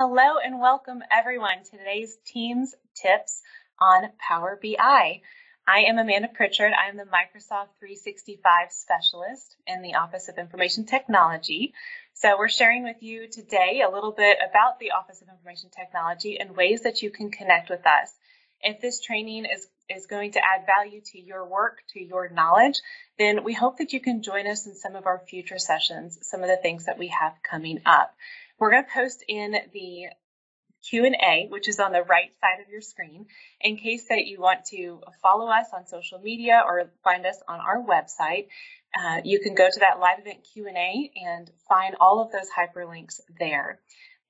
Hello and welcome everyone to today's Teams Tips on Power BI. I am Amanda Pritchard. I am the Microsoft 365 Specialist in the Office of Information Technology. So we're sharing with you today a little bit about the Office of Information Technology and ways that you can connect with us. If this training is, is going to add value to your work, to your knowledge, then we hope that you can join us in some of our future sessions, some of the things that we have coming up. We're going to post in the Q&A, which is on the right side of your screen, in case that you want to follow us on social media or find us on our website. Uh, you can go to that live event Q&A and find all of those hyperlinks there.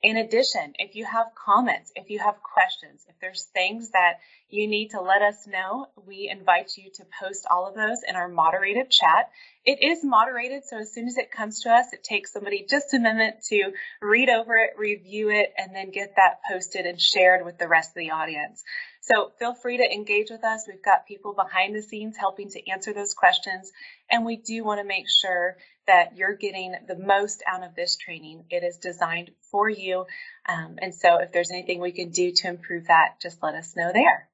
In addition, if you have comments, if you have questions, if there's things that you need to let us know, we invite you to post all of those in our moderated chat. It is moderated, so as soon as it comes to us, it takes somebody just a minute to read over it, review it, and then get that posted and shared with the rest of the audience. So feel free to engage with us. We've got people behind the scenes helping to answer those questions, and we do want to make sure that you're getting the most out of this training. It is designed for you. Um, and so if there's anything we can do to improve that, just let us know there.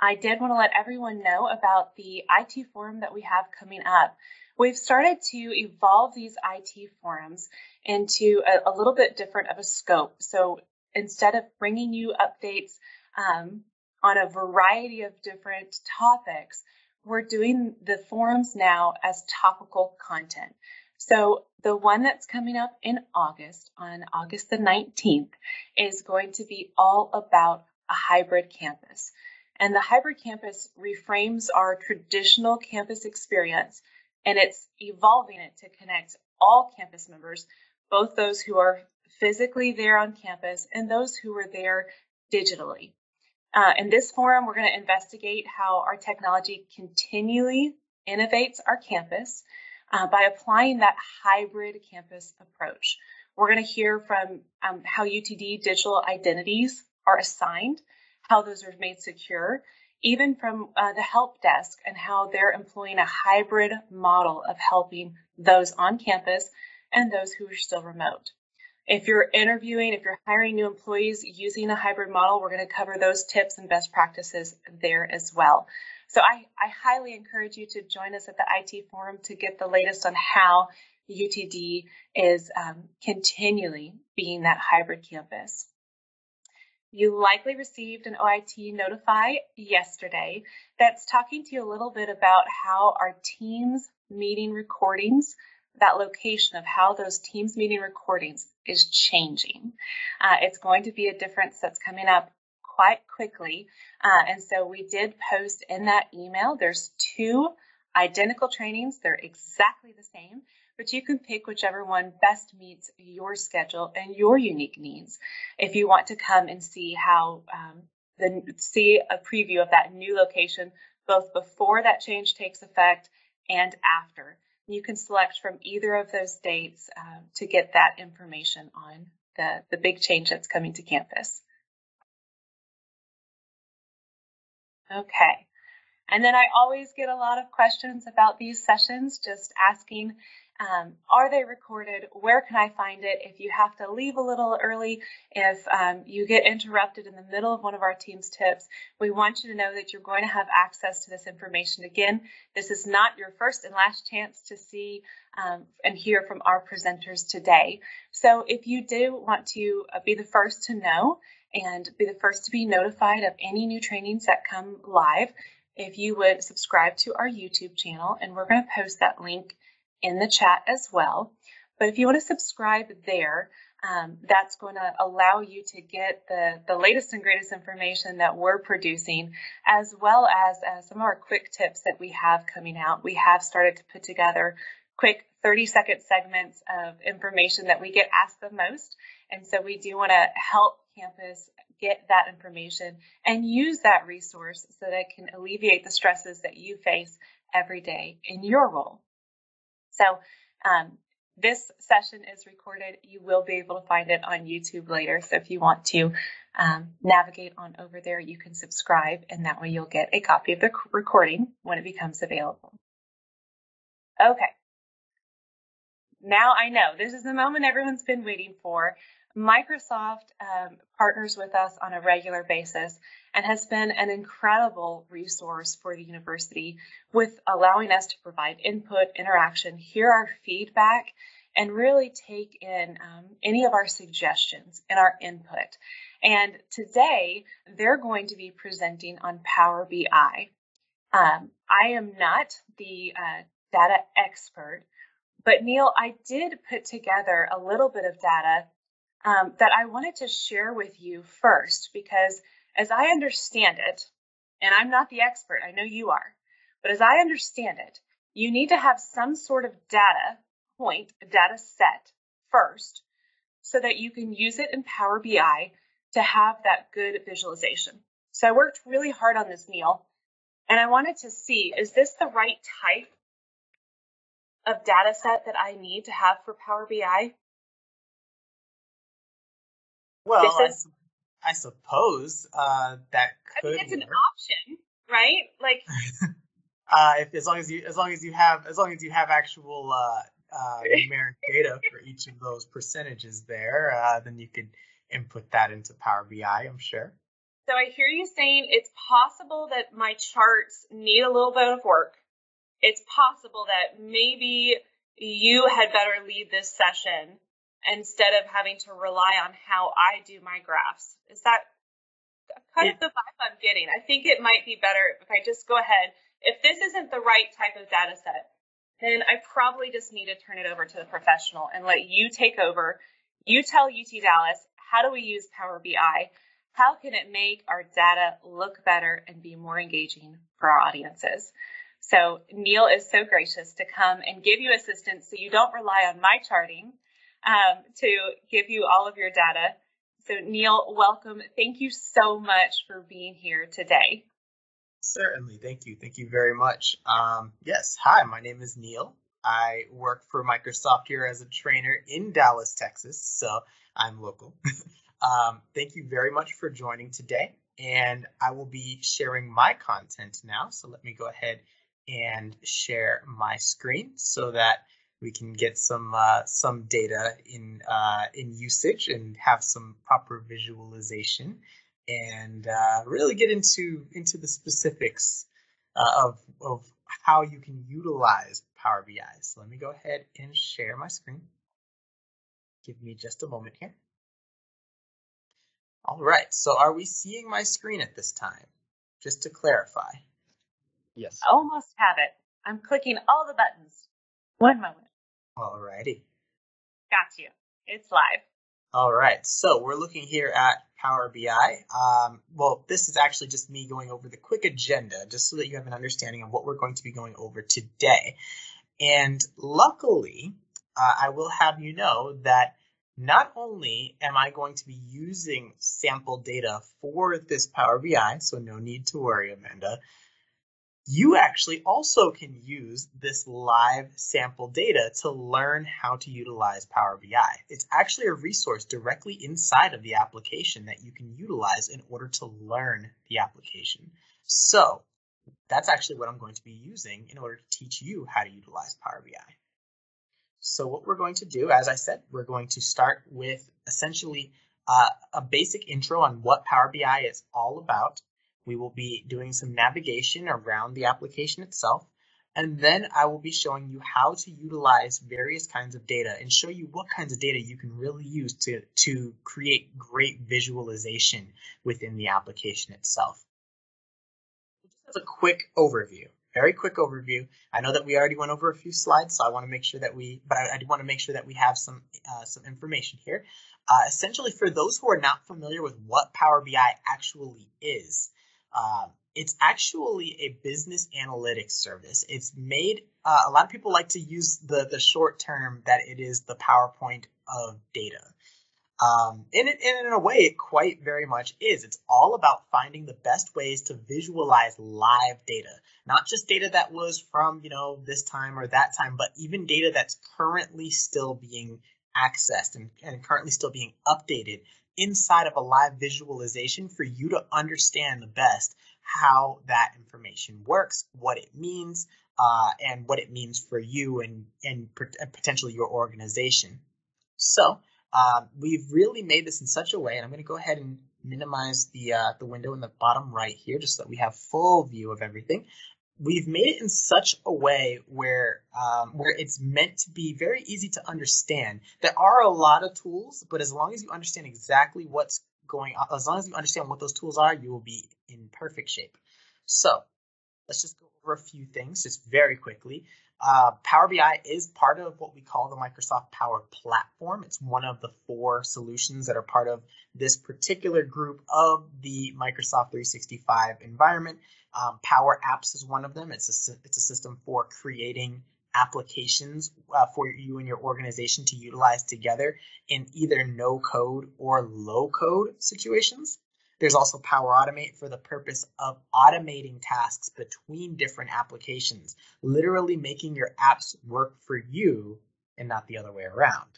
I did want to let everyone know about the IT forum that we have coming up. We've started to evolve these IT forums into a, a little bit different of a scope. So instead of bringing you updates um, on a variety of different topics, we're doing the forums now as topical content. So the one that's coming up in August, on August the 19th, is going to be all about a hybrid campus. And the hybrid campus reframes our traditional campus experience and it's evolving it to connect all campus members, both those who are physically there on campus and those who are there digitally. Uh, in this forum, we're going to investigate how our technology continually innovates our campus uh, by applying that hybrid campus approach. We're going to hear from um, how UTD digital identities are assigned, how those are made secure, even from uh, the help desk and how they're employing a hybrid model of helping those on campus and those who are still remote. If you're interviewing, if you're hiring new employees using a hybrid model, we're going to cover those tips and best practices there as well. So I, I highly encourage you to join us at the IT forum to get the latest on how UTD is um, continually being that hybrid campus. You likely received an OIT notify yesterday that's talking to you a little bit about how our Teams meeting recordings that location of how those Teams meeting recordings is changing. Uh, it's going to be a difference that's coming up quite quickly. Uh, and so we did post in that email, there's two identical trainings. They're exactly the same, but you can pick whichever one best meets your schedule and your unique needs. If you want to come and see how, um, the, see a preview of that new location, both before that change takes effect and after. You can select from either of those dates uh, to get that information on the, the big change that's coming to campus. Okay. And then I always get a lot of questions about these sessions, just asking um, are they recorded? Where can I find it? If you have to leave a little early, if um, you get interrupted in the middle of one of our team's tips, we want you to know that you're going to have access to this information. Again, this is not your first and last chance to see um, and hear from our presenters today. So if you do want to uh, be the first to know and be the first to be notified of any new trainings that come live, if you would subscribe to our YouTube channel, and we're going to post that link in the chat as well. But if you want to subscribe there, um, that's going to allow you to get the, the latest and greatest information that we're producing, as well as uh, some of our quick tips that we have coming out. We have started to put together quick 30 second segments of information that we get asked the most. And so we do want to help campus get that information and use that resource so that it can alleviate the stresses that you face every day in your role. So um, this session is recorded. You will be able to find it on YouTube later. So if you want to um, navigate on over there, you can subscribe, and that way you'll get a copy of the recording when it becomes available. Okay. now I know this is the moment everyone's been waiting for. Microsoft um, partners with us on a regular basis and has been an incredible resource for the university with allowing us to provide input, interaction, hear our feedback, and really take in um, any of our suggestions and our input. And today they're going to be presenting on Power BI. Um, I am not the uh, data expert, but Neil, I did put together a little bit of data um, that I wanted to share with you first because, as I understand it, and I'm not the expert, I know you are, but as I understand it, you need to have some sort of data point, a data set first, so that you can use it in Power BI to have that good visualization. So I worked really hard on this, Neil, and I wanted to see is this the right type of data set that I need to have for Power BI? Well, this is, I, I, suppose uh, that could. I mean, it's work. an option, right? Like, uh, if as long as you as long as you have as long as you have actual uh, uh, numeric data for each of those percentages there, uh, then you could input that into Power BI. I'm sure. So I hear you saying it's possible that my charts need a little bit of work. It's possible that maybe you had better lead this session instead of having to rely on how I do my graphs. Is that kind of the vibe I'm getting? I think it might be better if I just go ahead. If this isn't the right type of data set, then I probably just need to turn it over to the professional and let you take over. You tell UT Dallas, how do we use Power BI? How can it make our data look better and be more engaging for our audiences? So Neil is so gracious to come and give you assistance so you don't rely on my charting um, to give you all of your data. So, Neil, welcome. Thank you so much for being here today. Certainly. Thank you. Thank you very much. Um, yes. Hi, my name is Neil. I work for Microsoft here as a trainer in Dallas, Texas. So I'm local. um, thank you very much for joining today. And I will be sharing my content now. So let me go ahead and share my screen so that we can get some uh, some data in uh, in usage and have some proper visualization and uh, really get into into the specifics uh, of of how you can utilize Power BI. So let me go ahead and share my screen. Give me just a moment here. All right, so are we seeing my screen at this time? Just to clarify. Yes. I Almost have it. I'm clicking all the buttons. One moment. Alrighty. Got you. It's live. All right. So we're looking here at Power BI. Um, well, this is actually just me going over the quick agenda, just so that you have an understanding of what we're going to be going over today. And luckily, uh, I will have you know that not only am I going to be using sample data for this Power BI, so no need to worry, Amanda, you actually also can use this live sample data to learn how to utilize Power BI. It's actually a resource directly inside of the application that you can utilize in order to learn the application. So that's actually what I'm going to be using in order to teach you how to utilize Power BI. So what we're going to do, as I said, we're going to start with essentially uh, a basic intro on what Power BI is all about we will be doing some navigation around the application itself. And then I will be showing you how to utilize various kinds of data and show you what kinds of data you can really use to, to create great visualization within the application itself. Just as a quick overview, very quick overview. I know that we already went over a few slides, so I want to make sure that we, but I, I want to make sure that we have some, uh, some information here. Uh, essentially, for those who are not familiar with what Power BI actually is, um, it's actually a business analytics service. It's made, uh, a lot of people like to use the, the short term that it is the PowerPoint of data. Um, and, and in a way, it quite very much is. It's all about finding the best ways to visualize live data, not just data that was from, you know, this time or that time, but even data that's currently still being accessed and, and currently still being updated inside of a live visualization for you to understand the best how that information works, what it means, uh, and what it means for you and, and potentially your organization. So um, we've really made this in such a way, and I'm going to go ahead and minimize the uh, the window in the bottom right here, just so that we have full view of everything. We've made it in such a way where um, where it's meant to be very easy to understand. There are a lot of tools, but as long as you understand exactly what's going on, as long as you understand what those tools are, you will be in perfect shape. So let's just go over a few things just very quickly. Uh, Power BI is part of what we call the Microsoft Power Platform. It's one of the four solutions that are part of this particular group of the Microsoft 365 environment. Um, Power Apps is one of them. It's a, it's a system for creating applications uh, for you and your organization to utilize together in either no code or low code situations. There's also Power Automate for the purpose of automating tasks between different applications, literally making your apps work for you and not the other way around.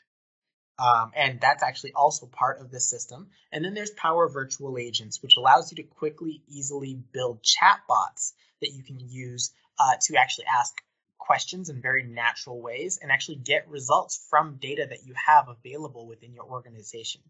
Um, and that's actually also part of this system. And then there's Power Virtual Agents, which allows you to quickly, easily build chatbots that you can use uh, to actually ask questions in very natural ways and actually get results from data that you have available within your organization.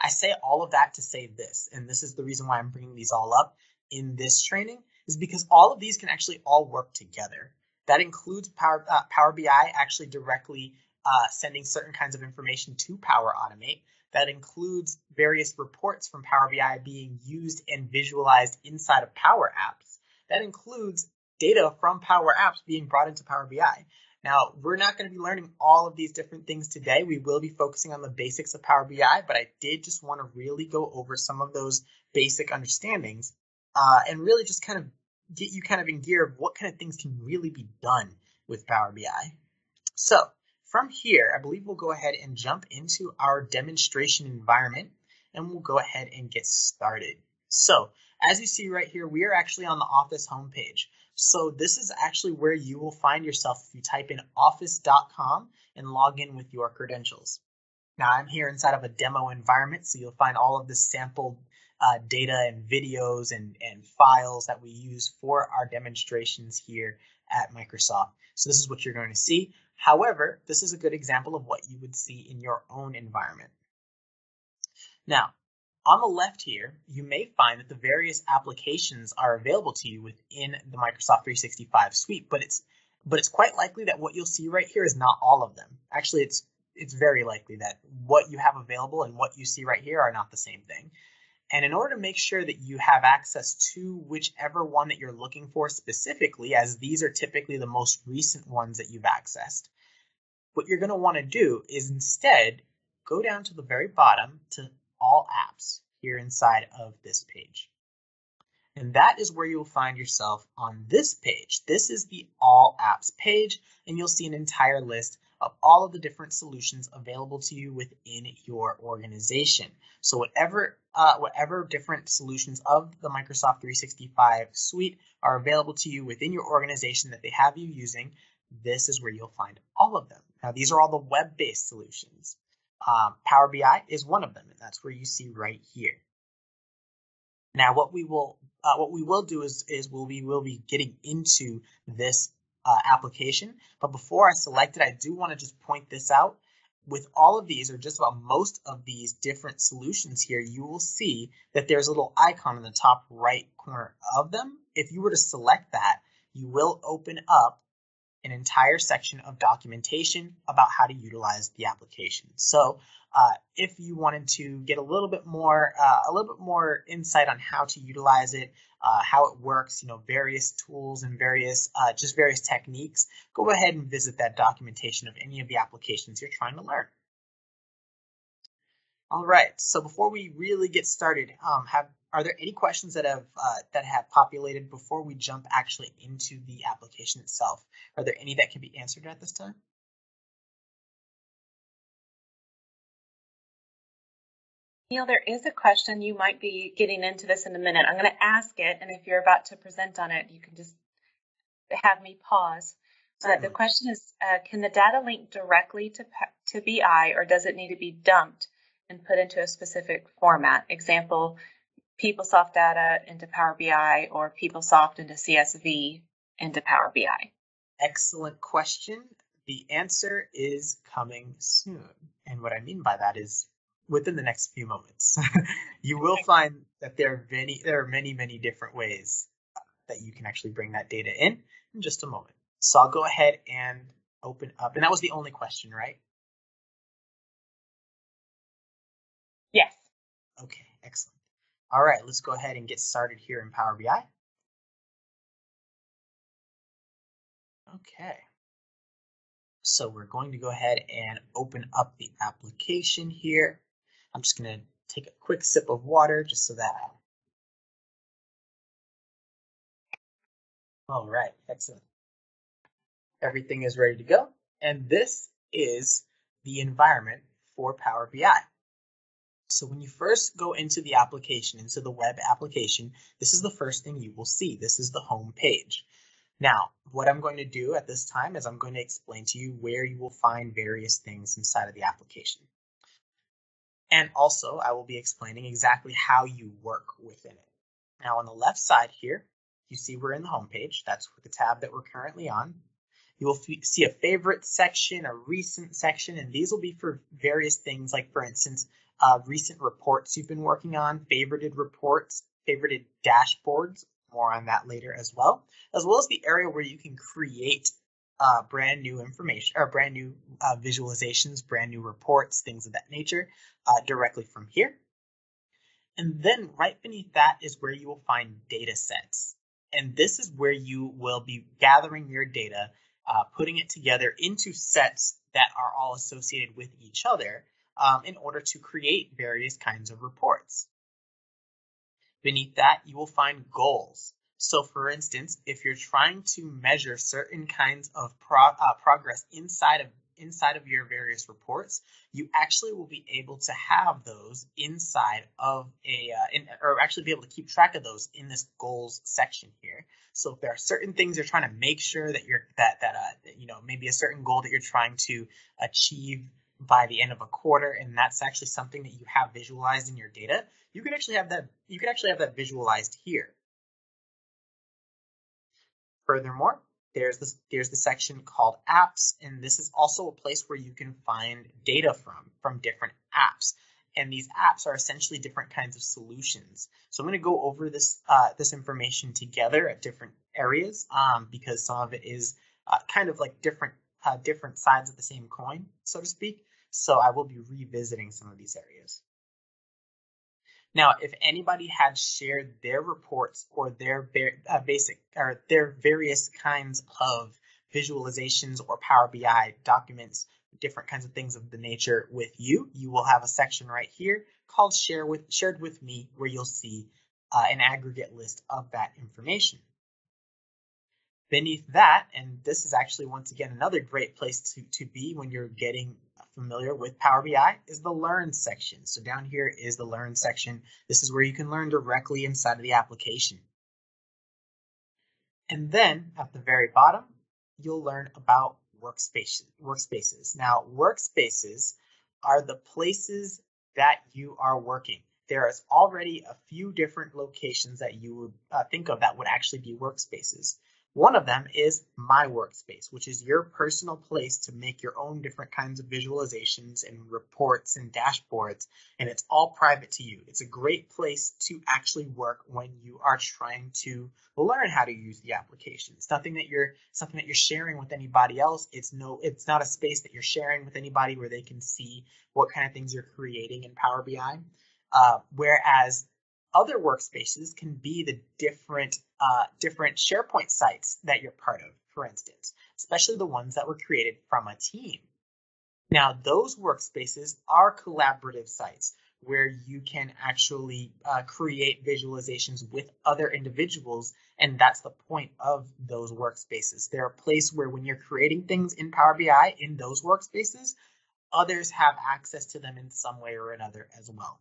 I say all of that to say this, and this is the reason why I'm bringing these all up in this training, is because all of these can actually all work together. That includes Power, uh, Power BI actually directly uh, sending certain kinds of information to Power Automate. That includes various reports from Power BI being used and visualized inside of Power Apps. That includes data from Power Apps being brought into Power BI. Now, we're not going to be learning all of these different things today. We will be focusing on the basics of Power BI, but I did just want to really go over some of those basic understandings uh, and really just kind of get you kind of in gear of what kind of things can really be done with Power BI. So, from here, I believe we'll go ahead and jump into our demonstration environment and we'll go ahead and get started. So, as you see right here, we are actually on the Office homepage. So this is actually where you will find yourself if you type in office.com and log in with your credentials. Now I'm here inside of a demo environment, so you'll find all of the sample uh, data and videos and, and files that we use for our demonstrations here at Microsoft. So this is what you're going to see. However, this is a good example of what you would see in your own environment. Now, on the left here, you may find that the various applications are available to you within the Microsoft 365 suite, but it's but it's quite likely that what you'll see right here is not all of them. Actually, it's it's very likely that what you have available and what you see right here are not the same thing. And in order to make sure that you have access to whichever one that you're looking for specifically, as these are typically the most recent ones that you've accessed, what you're going to want to do is instead go down to the very bottom to all apps here inside of this page. And that is where you'll find yourself on this page. This is the All Apps page, and you'll see an entire list of all of the different solutions available to you within your organization. So whatever uh, whatever different solutions of the Microsoft 365 suite are available to you within your organization that they have you using, this is where you'll find all of them. Now these are all the web-based solutions. Um, Power BI is one of them, and that's where you see right here. Now, what we will uh, what we will do is is we'll be will be getting into this uh, application. But before I select it, I do want to just point this out. With all of these, or just about most of these different solutions here, you will see that there's a little icon in the top right corner of them. If you were to select that, you will open up an entire section of documentation about how to utilize the application. So uh, if you wanted to get a little bit more, uh, a little bit more insight on how to utilize it, uh, how it works, you know, various tools and various, uh, just various techniques, go ahead and visit that documentation of any of the applications you're trying to learn. All right. So before we really get started, um, have are there any questions that have uh, that have populated before we jump actually into the application itself? Are there any that can be answered at this time? Neil, there is a question. You might be getting into this in a minute. I'm going to ask it, and if you're about to present on it, you can just have me pause. Uh, the question is, uh, can the data link directly to, to BI, or does it need to be dumped and put into a specific format? Example, PeopleSoft data into Power BI or PeopleSoft into CSV into Power BI? Excellent question. The answer is coming soon. And what I mean by that is within the next few moments. you will find that there are many there are many, many different ways that you can actually bring that data in in just a moment. So I'll go ahead and open up. And that was the only question, right? Yes. Okay. All right, let's go ahead and get started here in Power BI. Okay. So we're going to go ahead and open up the application here. I'm just going to take a quick sip of water just so that. All right, excellent. Everything is ready to go. And this is the environment for Power BI. So when you first go into the application, into the web application, this is the first thing you will see. This is the home page. Now, what I'm going to do at this time is I'm going to explain to you where you will find various things inside of the application. And also, I will be explaining exactly how you work within it. Now, on the left side here, you see we're in the home page. That's the tab that we're currently on. You will see a favorite section, a recent section, and these will be for various things like, for instance, uh, recent reports you've been working on, favorited reports, favorited dashboards, more on that later as well, as well as the area where you can create uh, brand new information or brand new uh, visualizations, brand new reports, things of that nature uh, directly from here. And then right beneath that is where you will find data sets. And this is where you will be gathering your data, uh, putting it together into sets that are all associated with each other um, in order to create various kinds of reports. Beneath that, you will find goals. So for instance, if you're trying to measure certain kinds of pro uh, progress inside of inside of your various reports, you actually will be able to have those inside of a, uh, in, or actually be able to keep track of those in this goals section here. So if there are certain things you're trying to make sure that you're, that, that, uh, you know, maybe a certain goal that you're trying to achieve by the end of a quarter and that's actually something that you have visualized in your data you can actually have that you can actually have that visualized here. Furthermore there's this there's the section called apps and this is also a place where you can find data from from different apps. And these apps are essentially different kinds of solutions. So i'm going to go over this uh, this information together at different areas um, because some of it is uh, kind of like different uh, different sides of the same coin, so to speak. So I will be revisiting some of these areas. Now, if anybody had shared their reports or their uh, basic or their various kinds of visualizations or Power BI documents, different kinds of things of the nature with you, you will have a section right here called share with shared with me where you'll see uh, an aggregate list of that information. Beneath that, and this is actually once again another great place to, to be when you're getting familiar with Power BI, is the Learn section. So down here is the Learn section. This is where you can learn directly inside of the application. And then at the very bottom, you'll learn about workspaces. workspaces. Now, workspaces are the places that you are working. There is already a few different locations that you would uh, think of that would actually be workspaces. One of them is My Workspace, which is your personal place to make your own different kinds of visualizations and reports and dashboards, and it's all private to you. It's a great place to actually work when you are trying to learn how to use the application. It's nothing that you're something that you're sharing with anybody else. It's no it's not a space that you're sharing with anybody where they can see what kind of things you're creating in Power BI. Uh, whereas other workspaces can be the different uh, different SharePoint sites that you're part of, for instance, especially the ones that were created from a team. Now, those workspaces are collaborative sites where you can actually uh, create visualizations with other individuals, and that's the point of those workspaces. They're a place where when you're creating things in Power BI in those workspaces, others have access to them in some way or another as well.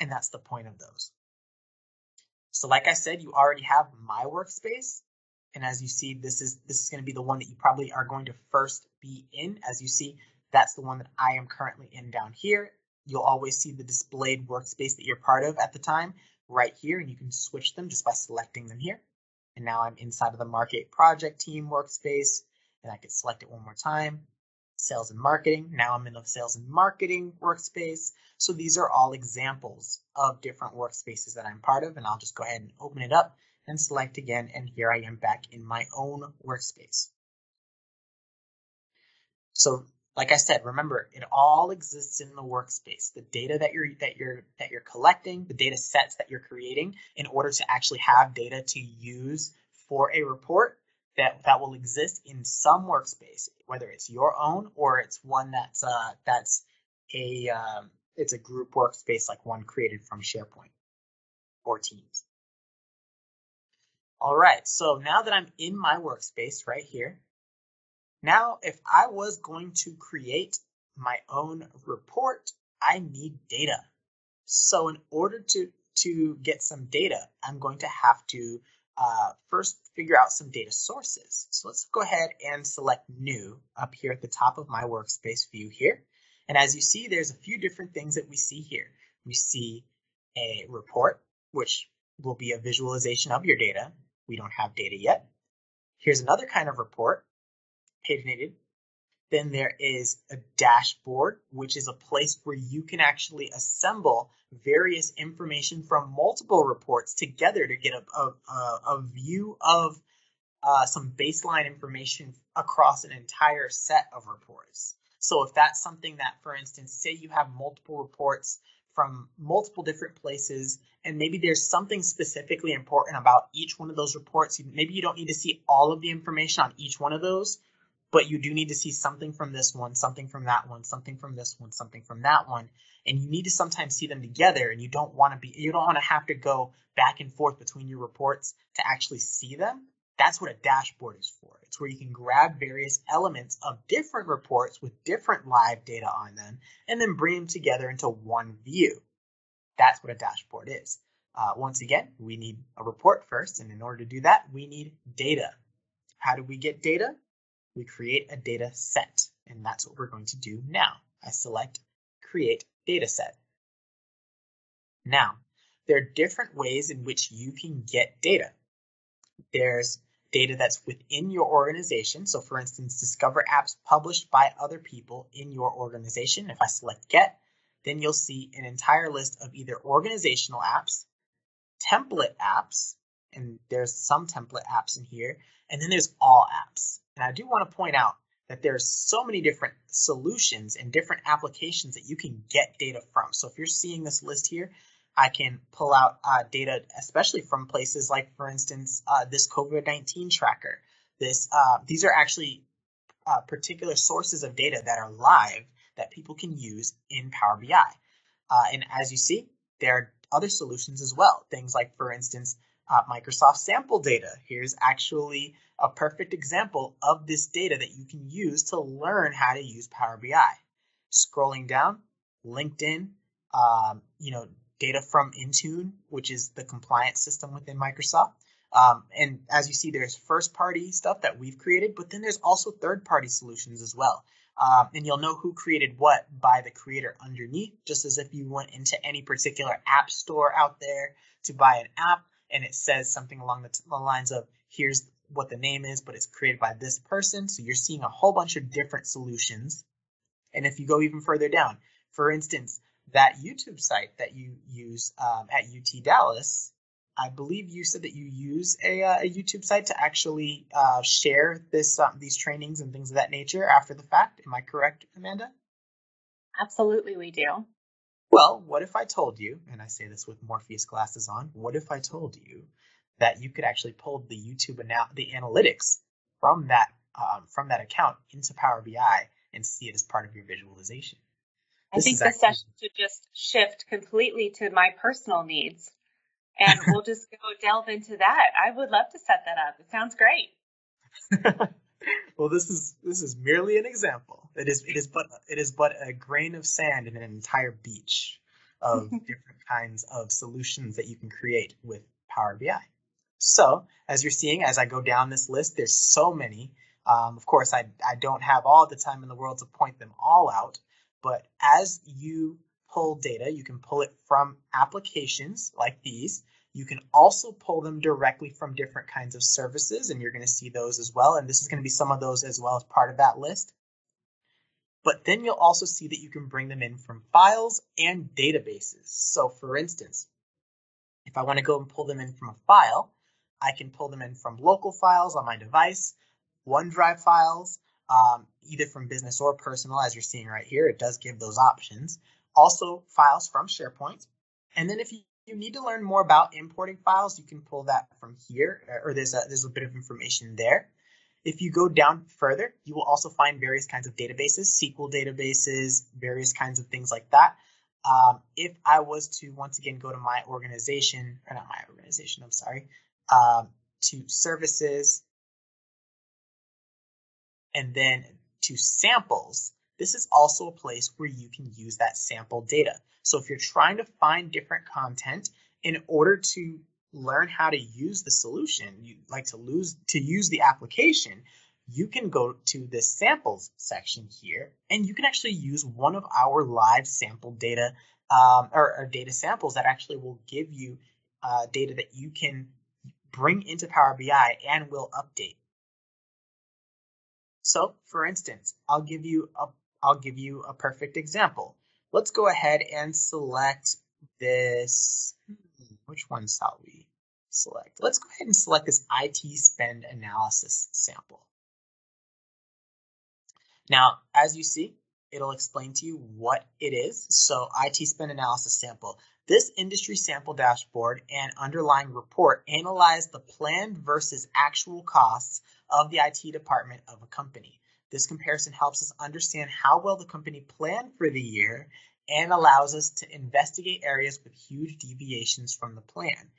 And that's the point of those. So like I said, you already have my workspace. And as you see, this is this is going to be the one that you probably are going to first be in. As you see, that's the one that I am currently in down here. You'll always see the displayed workspace that you're part of at the time right here, and you can switch them just by selecting them here. and now I'm inside of the market project team workspace, and I can select it one more time. Sales and marketing. Now I'm in the sales and marketing workspace. So these are all examples of different workspaces that I'm part of, and I'll just go ahead and open it up and select again, and here I am back in my own workspace. So like I said, remember it all exists in the workspace. The data that you're that you're that you're collecting, the data sets that you're creating in order to actually have data to use for a report that that will exist in some workspace, whether it's your own or it's one that's uh, that's a um, it's a group workspace like one created from SharePoint or Teams. All right, so now that I'm in my workspace right here, now, if I was going to create my own report, I need data. So in order to, to get some data, I'm going to have to uh, first figure out some data sources. So let's go ahead and select new up here at the top of my workspace view here. And as you see, there's a few different things that we see here. We see a report, which will be a visualization of your data. We don't have data yet. Here's another kind of report, paginated. Then there is a dashboard, which is a place where you can actually assemble various information from multiple reports together to get a, a, a view of uh, some baseline information across an entire set of reports. So if that's something that, for instance, say you have multiple reports from multiple different places, and maybe there's something specifically important about each one of those reports. Maybe you don't need to see all of the information on each one of those, but you do need to see something from this one, something from that one, something from this one, something from that one. And you need to sometimes see them together and you don't want to be you don't want to have to go back and forth between your reports to actually see them. That's what a dashboard is for. It's where you can grab various elements of different reports with different live data on them and then bring them together into one view. That's what a dashboard is. Uh, once again, we need a report first, and in order to do that, we need data. How do we get data? We create a data set. And that's what we're going to do now. I select create data set. Now, there are different ways in which you can get data. There's data that's within your organization. So for instance, discover apps published by other people in your organization. If I select get, then you'll see an entire list of either organizational apps, template apps, and there's some template apps in here, and then there's all apps. And I do want to point out that there's so many different solutions and different applications that you can get data from. So if you're seeing this list here, I can pull out uh, data, especially from places like, for instance, uh, this COVID-19 tracker. This uh, these are actually uh, particular sources of data that are live that people can use in Power BI. Uh, and as you see, there are other solutions as well. Things like, for instance, uh, Microsoft sample data. Here's actually a perfect example of this data that you can use to learn how to use Power BI. Scrolling down, LinkedIn, um, you know, data from Intune, which is the compliance system within Microsoft. Um, and as you see, there's first party stuff that we've created, but then there's also third party solutions as well. Um, and you'll know who created what by the creator underneath, just as if you went into any particular app store out there to buy an app and it says something along the, t- the lines of here's what the name is, but it's created by this person. So you're seeing a whole bunch of different solutions. And if you go even further down, for instance, that YouTube site that you use um, at UT Dallas, I believe you said that you use a, uh, a YouTube site to actually uh, share this um, these trainings and things of that nature after the fact. Am I correct, Amanda? Absolutely, we do. Well, what if I told you, and I say this with Morpheus glasses on, what if I told you that you could actually pull the YouTube ana- the analytics from that um, from that account into Power BI and see it as part of your visualization? I this think the session should just shift completely to my personal needs, and we'll just go delve into that. I would love to set that up. It sounds great. well, this is this is merely an example. It is it is but it is but a grain of sand in an entire beach of different kinds of solutions that you can create with Power BI. So, as you're seeing, as I go down this list, there's so many. Um, of course, I, I don't have all the time in the world to point them all out, but as you pull data, you can pull it from applications like these. You can also pull them directly from different kinds of services, and you're going to see those as well. And this is going to be some of those as well as part of that list. But then you'll also see that you can bring them in from files and databases. So for instance, if I want to go and pull them in from a file, I can pull them in from local files on my device, OneDrive files, um, either from business or personal, as you're seeing right here. It does give those options. Also, files from SharePoint. And then if you, you need to learn more about importing files, you can pull that from here, or there's a, there's a bit of information there. If you go down further, you will also find various kinds of databases, SQL databases, various kinds of things like that. Um, if I was to once again go to my organization, or not my organization, I'm sorry, um, to services, and then to samples, this is also a place where you can use that sample data. So if you're trying to find different content in order to learn how to use the solution, you like to lose to use the application, you can go to the samples section here and you can actually use one of our live sample data um, or, or, data samples that actually will give you uh, data that you can bring into Power BI and will update. So for instance, I'll give you a, I'll give you a perfect example. Let's go ahead and select this. Hmm, which one shall we select? Let's go ahead and select this IT spend analysis sample. Now, as you see, it'll explain to you what it is. So IT spend analysis sample. This industry sample dashboard and underlying report analyze the planned versus actual costs of the IT department of a company. This comparison helps us understand how well the company planned for the year and allows us to investigate areas with huge deviations from the plan.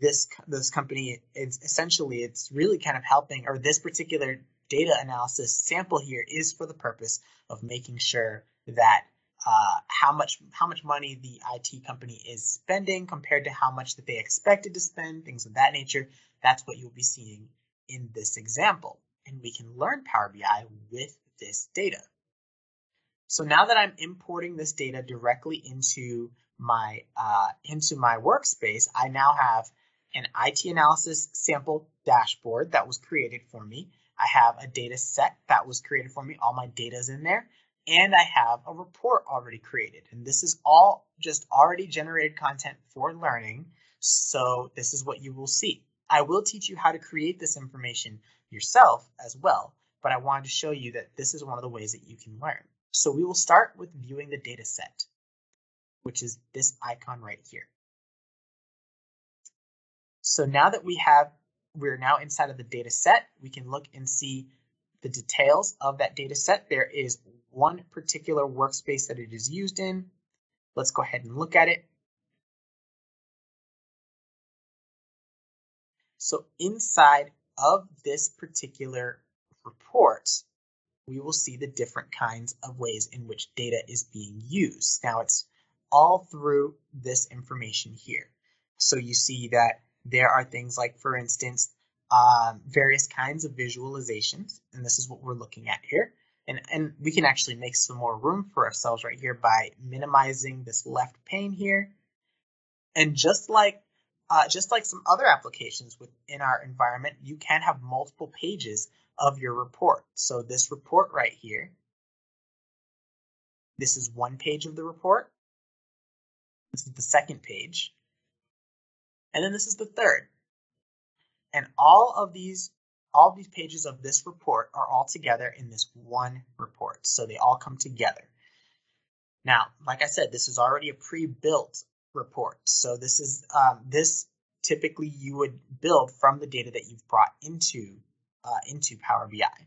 This this company is essentially it's really kind of helping or this particular data analysis sample here is for the purpose of making sure that uh, how much how much money the IT company is spending compared to how much that they expected to spend, things of that nature. That's what you'll be seeing in this example. And we can learn Power BI with this data. So now that I'm importing this data directly into my uh, into my workspace, I now have an IT analysis sample dashboard that was created for me. I have a data set that was created for me. All my data is in there. And I have a report already created. And this is all just already generated content for learning. So this is what you will see. I will teach you how to create this information yourself as well, but I wanted to show you that this is one of the ways that you can learn. So we will start with viewing the data set, which is this icon right here. So now that we have, we're now inside of the data set, we can look and see the details of that data set. There is one particular workspace that it is used in. Let's go ahead and look at it. So inside of this particular report, we will see the different kinds of ways in which data is being used. Now it's all through this information here. So you see that there are things like, for instance, um, various kinds of visualizations, and this is what we're looking at here. And, and we can actually make some more room for ourselves right here by minimizing this left pane here. And just like uh, just like some other applications within our environment, you can have multiple pages of your report. So this report right here, this is one page of the report. This is the second page. And then this is the third. And all of these all of these pages of this report are all together in this one report. So they all come together. Now, like I said, this is already a pre-built report. So this is um, this typically you would build from the data that you've brought into uh, into Power BI.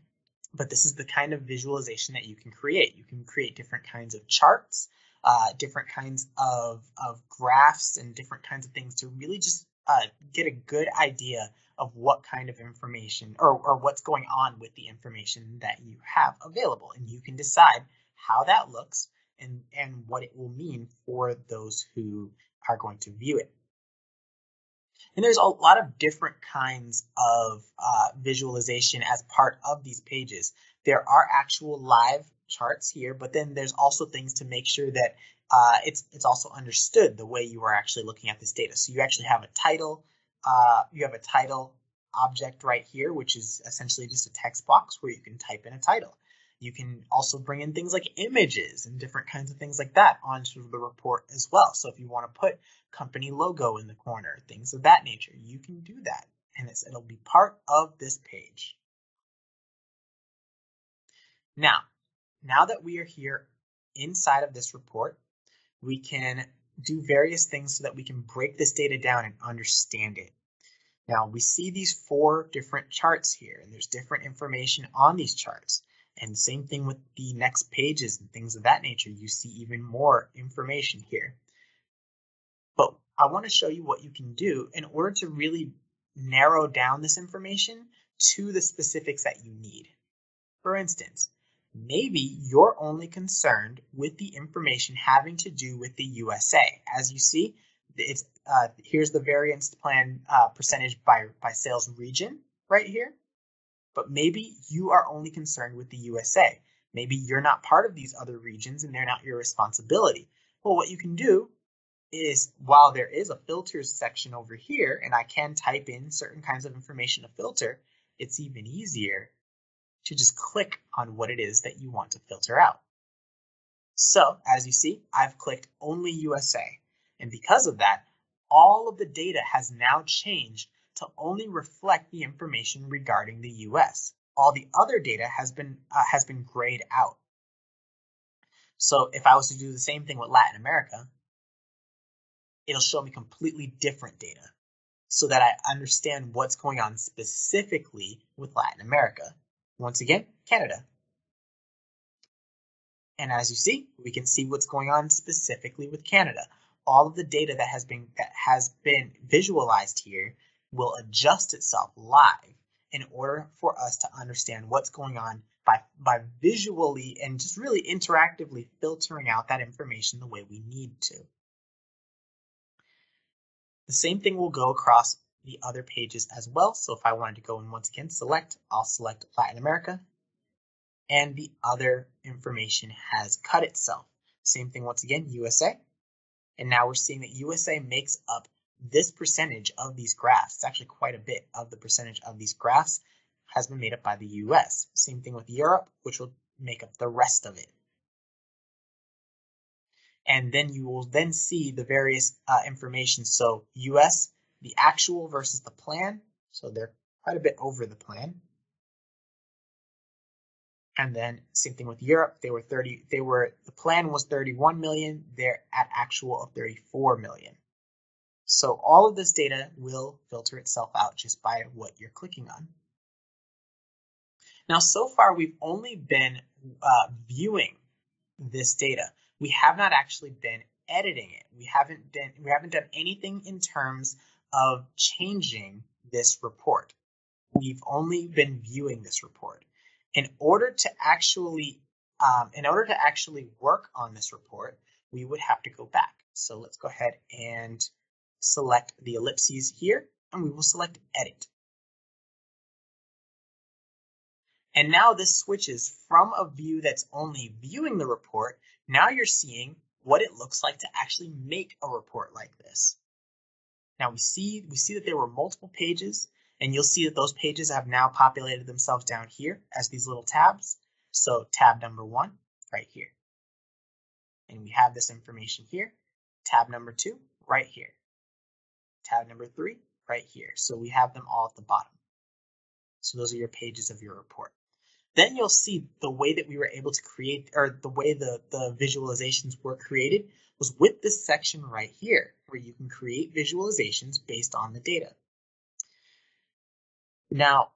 But this is the kind of visualization that you can create. You can create different kinds of charts uh, different kinds of, of graphs and different kinds of things to really just uh, get a good idea of what kind of information or, or what's going on with the information that you have available. And you can decide how that looks and, and what it will mean for those who are going to view it. And there's a lot of different kinds of uh, visualization as part of these pages. There are actual live charts here, but then there's also things to make sure that uh, it's it's also understood the way you are actually looking at this data. So you actually have a title, uh, you have a title object right here, which is essentially just a text box where you can type in a title. You can also bring in things like images and different kinds of things like that onto the report as well. So if you want to put company logo in the corner, things of that nature, you can do that. And it'll be part of this page. Now, now that we are here inside of this report, we can do various things so that we can break this data down and understand it. Now we see these four different charts here and there's different information on these charts. And same thing with the next pages and things of that nature. You see even more information here. But I want to show you what you can do in order to really narrow down this information to the specifics that you need. For instance, maybe you're only concerned with the information having to do with the USA. As you see, it's uh, here's the variance plan uh, percentage by by sales region right here. But maybe you are only concerned with the USA. Maybe you're not part of these other regions and they're not your responsibility. Well, what you can do is while there is a filters section over here, and I can type in certain kinds of information to filter, it's even easier to just click on what it is that you want to filter out. So as you see, I've clicked only USA. And because of that, all of the data has now changed to only reflect the information regarding the US. All the other data has been uh, has been grayed out. So if I was to do the same thing with Latin America, it'll show me completely different data so that I understand what's going on specifically with Latin America. Once again, Canada. And as you see, we can see what's going on specifically with Canada. All of the data that has been that has been visualized here will adjust itself live in order for us to understand what's going on by, by visually and just really interactively filtering out that information the way we need to. The same thing will go across the other pages as well. So if I wanted to go and once again select, I'll select Latin America and the other information has cut itself. Same thing once again, USA. And now we're seeing that USA makes up this percentage of these graphs, it's actually quite a bit of the percentage of these graphs has been made up by the US. Same thing with Europe, which will make up the rest of it. And then you will then see the various uh, information. So US, the actual versus the plan. So they're quite a bit over the plan. And then same thing with Europe. They were 30, they were, the plan was 31 million. They're at actual of 34 million. So all of this data will filter itself out just by what you're clicking on. Now, so far, we've only been uh, viewing this data. We have not actually been editing it. We haven't been, we haven't done anything in terms of changing this report. We've only been viewing this report. In order to actually, um, in order to actually work on this report, we would have to go back. So let's go ahead and select the ellipses here, and we will select Edit. And now this switches from a view that's only viewing the report, now you're seeing what it looks like to actually make a report like this. Now we see, we see that there were multiple pages, and you'll see that those pages have now populated themselves down here as these little tabs. So tab number one, right here. And we have this information here. Tab number two, right here tab number three right here. So we have them all at the bottom. So those are your pages of your report. Then you'll see the way that we were able to create, or the way the, the visualizations were created was with this section right here, where you can create visualizations based on the data. Now,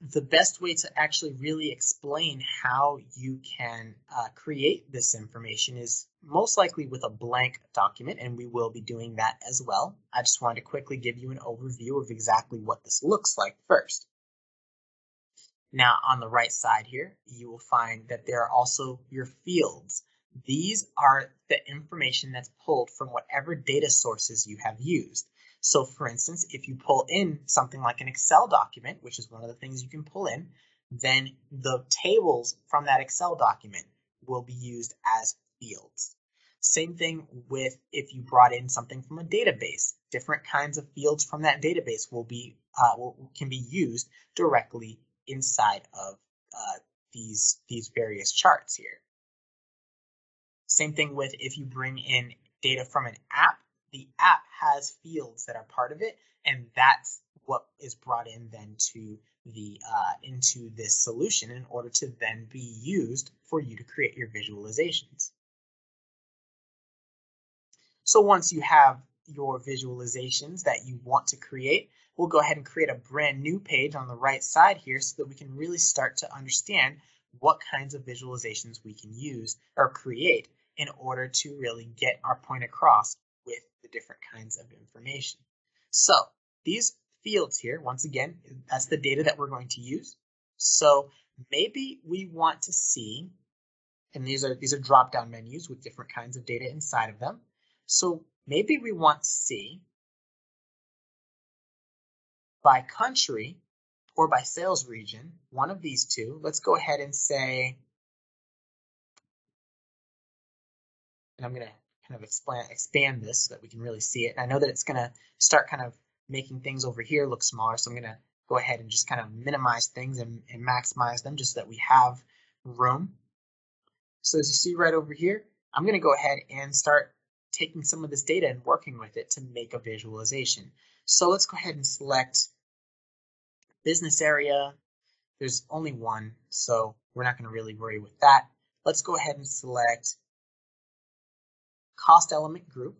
the best way to actually really explain how you can uh, create this information is most likely with a blank document, and we will be doing that as well. I just wanted to quickly give you an overview of exactly what this looks like first. Now, on the right side here, you will find that there are also your fields. These are the information that's pulled from whatever data sources you have used. So for instance, if you pull in something like an Excel document, which is one of the things you can pull in, then the tables from that Excel document will be used as fields. Same thing with if you brought in something from a database. Different kinds of fields from that database will be uh, will, can be used directly inside of uh, these these various charts here. Same thing with if you bring in data from an app, the app has fields that are part of it, and that's what is brought in then to the uh, into this solution in order to then be used for you to create your visualizations. So once you have your visualizations that you want to create, we'll go ahead and create a brand new page on the right side here so that we can really start to understand what kinds of visualizations we can use or create in order to really get our point across the different kinds of information. So these fields here, once again, that's the data that we're going to use. So maybe we want to see, and these are these are drop-down menus with different kinds of data inside of them. So maybe we want to see by country or by sales region, one of these two. Let's go ahead and say, and I'm going to kind of expand, expand this so that we can really see it. I know that it's going to start kind of making things over here look smaller. So I'm going to go ahead and just kind of minimize things and, and maximize them just so that we have room. So as you see right over here, I'm going to go ahead and start taking some of this data and working with it to make a visualization. So let's go ahead and select business area. There's only one, so we're not going to really worry with that. Let's go ahead and select cost element group.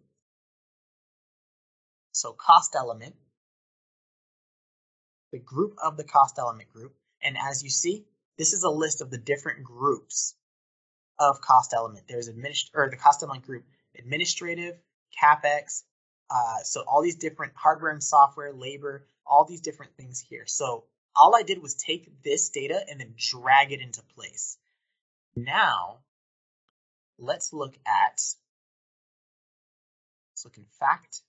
So cost element, the group of the cost element group. And as you see, this is a list of the different groups of cost element. There's administ or the cost element group, administrative, capex, uh, so all these different hardware and software, labor, all these different things here. So all I did was take this data and then drag it into place. Now, let's look at, let's look in fact,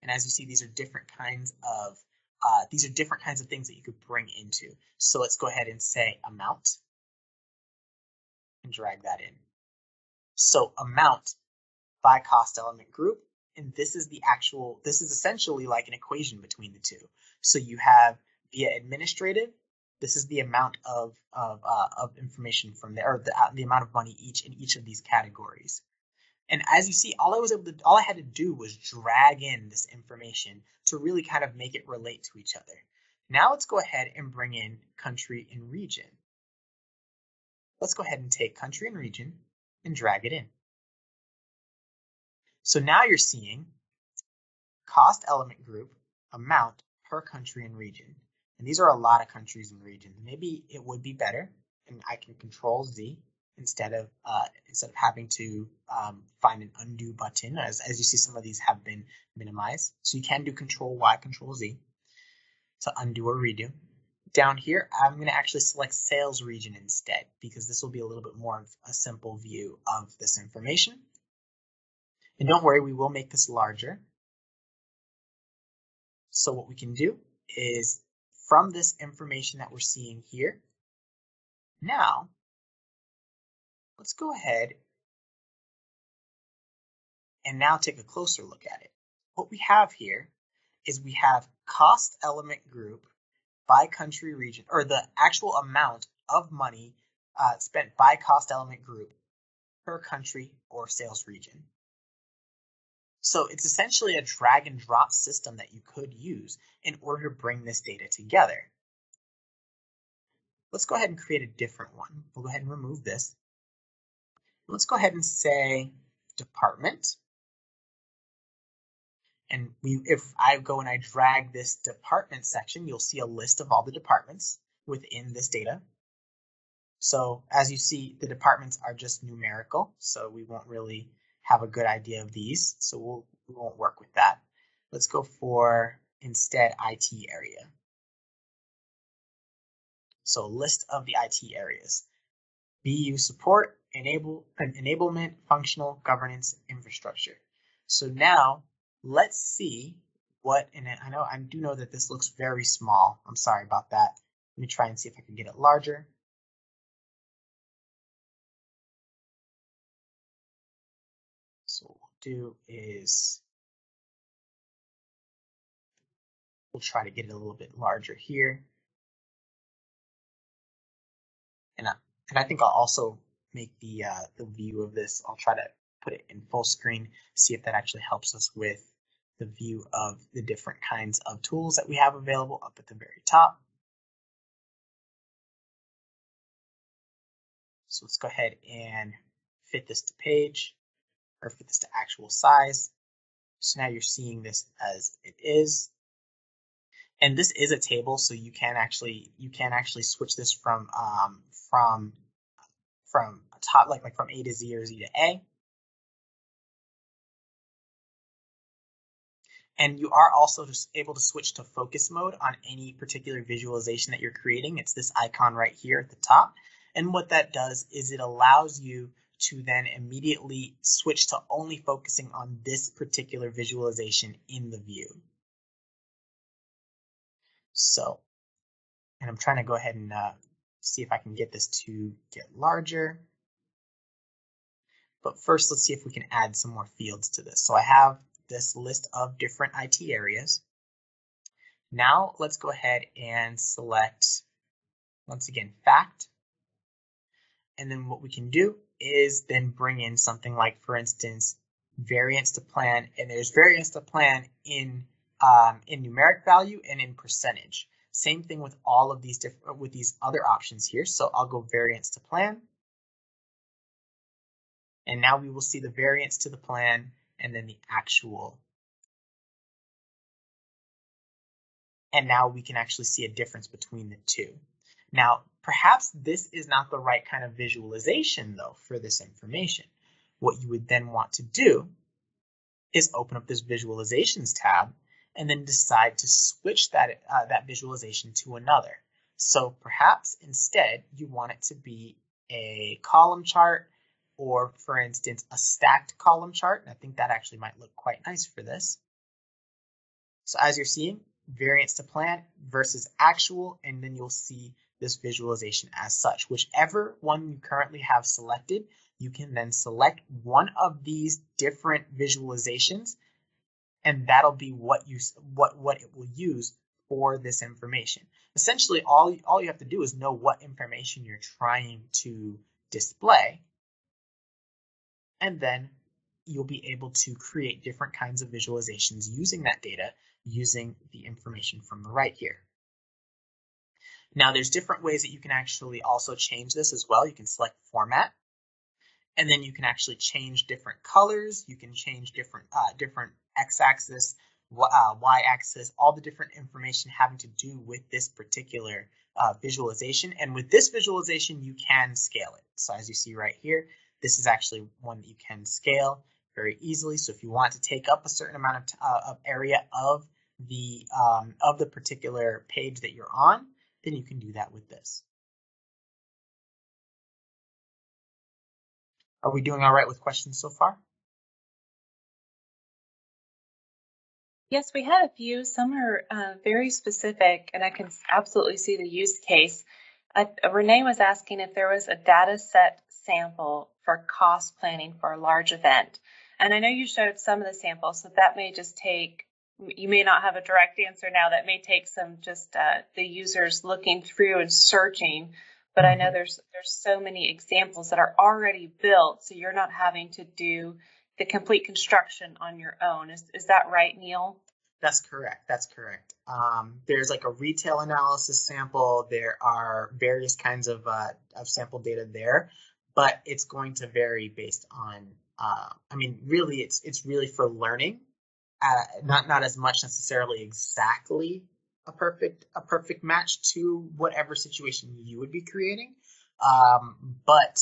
and as you see, these are different kinds of uh, these are different kinds of things that you could bring into. So let's go ahead and say amount and drag that in. So amount by cost element group, and this is the actual, this is essentially like an equation between the two. So you have via administrative, this is the amount of of, uh, of information from there, or the, the amount of money each in each of these categories. And as you see, all I was able to, all I had to do was drag in this information to really kind of make it relate to each other. Now let's go ahead and bring in country and region. Let's go ahead and take country and region and drag it in. So now you're seeing cost element group, amount per country and region. And these are a lot of countries and regions. Maybe it would be better and I can control Z instead of uh, instead of having to um, find an undo button as, as you see some of these have been minimized. So you can do control Y control Z to undo or redo. Down here I'm going to actually select sales region instead because this will be a little bit more of a simple view of this information. And don't worry we will make this larger. So what we can do is from this information that we're seeing here now Let's go ahead and now take a closer look at it. What we have here is we have cost element group by country region, or the actual amount of money uh, spent by cost element group per country or sales region. So it's essentially a drag and drop system that you could use in order to bring this data together. Let's go ahead and create a different one. We'll go ahead and remove this Let's go ahead and say department. And we, if I go and I drag this department section, you'll see a list of all the departments within this data. So as you see, the departments are just numerical, so we won't really have a good idea of these, so we'll, we won't work with that. Let's go for instead IT area. So list of the IT areas. BU support, enable an enablement functional governance infrastructure. So now let's see what, and I know I do know that this looks very small. I'm sorry about that. Let me try and see if I can get it larger. So what we'll do is we'll try to get it a little bit larger here. And I, and I think I'll also make the uh, the view of this. I'll try to put it in full screen, see if that actually helps us with the view of the different kinds of tools that we have available up at the very top. So let's go ahead and fit this to page or fit this to actual size. So now you're seeing this as it is. And this is a table, so you can actually you can actually switch this from um, from from top like like from A to Z or Z to A. And you are also just able to switch to focus mode on any particular visualization that you're creating. It's this icon right here at the top. And what that does is it allows you to then immediately switch to only focusing on this particular visualization in the view. So, and I'm trying to go ahead and uh, see if I can get this to get larger. But first, let's see if we can add some more fields to this. So I have this list of different IT areas. Now let's go ahead and select, once again, fact. And then what we can do is then bring in something like, for instance, variance to plan. And there's variance to plan in, um, in numeric value and in percentage. Same thing with all of these different, with these other options here. So I'll go variance to plan. And now we will see the variance to the plan and then the actual. And now we can actually see a difference between the two. Now, perhaps this is not the right kind of visualization though for this information. What you would then want to do is open up this visualizations tab and then decide to switch that, uh, that visualization to another. So perhaps instead you want it to be a column chart or for instance, a stacked column chart. And I think that actually might look quite nice for this. So as you're seeing, variance to plan versus actual, and then you'll see this visualization as such. Whichever one you currently have selected, you can then select one of these different visualizations, and that'll be what you what what it will use for this information. Essentially, all all you have to do is know what information you're trying to display, and then you'll be able to create different kinds of visualizations using that data using the information from the right here. Now there's different ways that you can actually also change this as well. You can select format and then you can actually change different colors. You can change different uh, different x-axis, uh, y-axis, all the different information having to do with this particular uh, visualization. And with this visualization, you can scale it. So as you see right here, this is actually one that you can scale very easily. So if you want to take up a certain amount of, uh, of area of the um, of the particular page that you're on, then you can do that with this. Are we doing all right with questions so far? Yes, we had a few. Some are uh, very specific, and I can absolutely see the use case. Uh, Renee was asking if there was a data set sample for cost planning for a large event. And I know you showed some of the samples, so that may just take, you may not have a direct answer now. That may take some just uh, the users looking through and searching. But I know mm-hmm. there's there's so many examples that are already built, so you're not having to do the complete construction on your own. Is is that right, Neil? That's correct. That's correct. Um, there's like a retail analysis sample. There are various kinds of uh, of sample data there but it's going to vary based on. Uh, I mean, really, it's it's really for learning, uh, not not as much necessarily exactly a perfect a perfect match to whatever situation you would be creating, um, but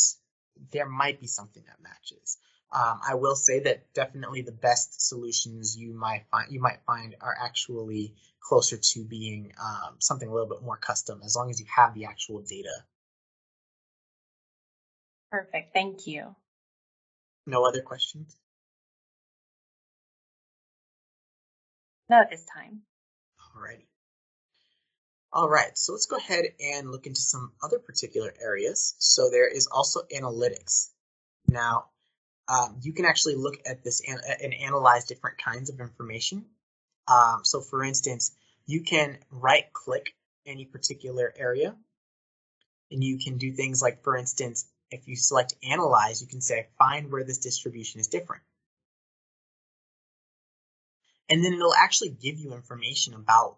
there might be something that matches. Um, I will say that definitely the best solutions you might find you might find are actually closer to being um, something a little bit more custom, as long as you have the actual data Perfect. Thank you. No other questions? Not at this time. Alrighty. All right, so let's go ahead and look into some other particular areas. So there is also analytics. Now, um, you can actually look at this and, and analyze different kinds of information. Um, so for instance, you can right click any particular area and you can do things like, for instance, if you select analyze, you can say find where this distribution is different. And then it'll actually give you information about